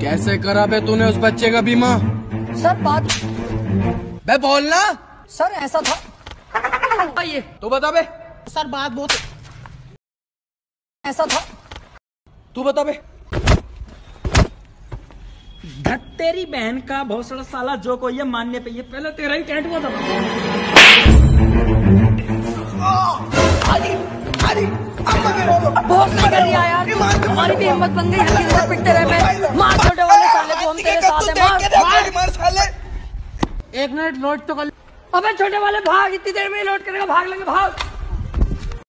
कैसे करा बे तूने उस बच्चे का बीमा सर बात बे बोलना सर ऐसा था ये तू बता बे सर बात बहुत ऐसा था तू बता बे धत तेरी बहन का भोसड़ा साला जो को ये मानने पे ये पहले तेरा ही कैंट हुआ था बहुत कर दिया यार हमारी भी हिम्मत बन गई हल्की पिटते रहे मैं। मार छोटे वाले साले को हम तेरे साथ हैं मार एक मिनट लौट तो कर अबे छोटे वाले भाग इतनी देर में लौट लोड करेगा भाग लेंगे भाग।